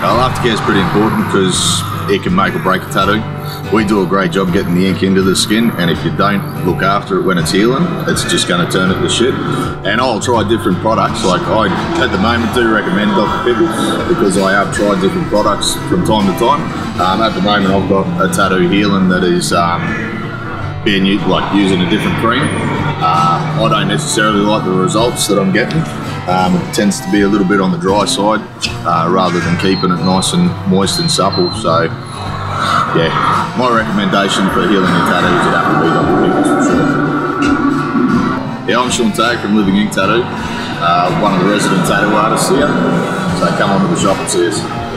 Well, aftercare is pretty important because it can make or break a tattoo. We do a great job getting the ink into the skin, and if you don't look after it when it's healing, it's just going to turn it to shit. And I'll try different products. Like I, at the moment, do recommend Dr. Pickles because I have tried different products from time to time. Um, at the moment, I've got a tattoo healing that is um, being like using a different cream. Uh, I don't necessarily like the results that I'm getting. Um, it tends to be a little bit on the dry side uh, rather than keeping it nice and moist and supple. So, yeah, my recommendation for healing your tattoos would have to be Dr. Pickles for sure. Yeah, I'm Shaun Taege from Living Ink Tattoo, uh, one of the resident tattoo artists here. So come on to the shop and see us.